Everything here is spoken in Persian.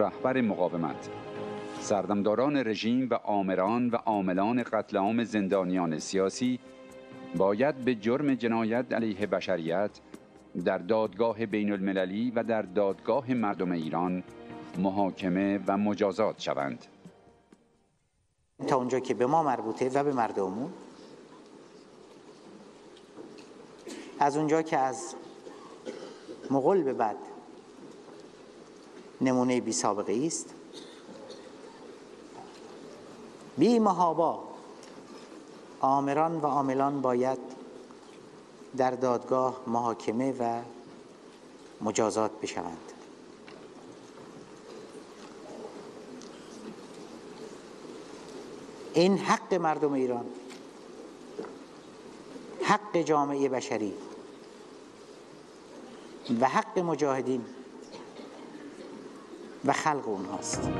رهبر مقاومت سردمداران رژیم و آمران و عاملان قتل عام زندانیان سیاسی باید به جرم جنایت علیه بشریت در دادگاه بین المللی و در دادگاه مردم ایران محاکمه و مجازات شوند. تا اونجا که به ما مربوطه و به مردمون از اونجا که از مغل به بعد نمونه بی سابقه است. بی محابا. آمران و عاملان باید در دادگاه محاکمه و مجازات بشوند. این حق مردم ایران حق جامعه بشری و حق مجاهدین و خلق اونهاست.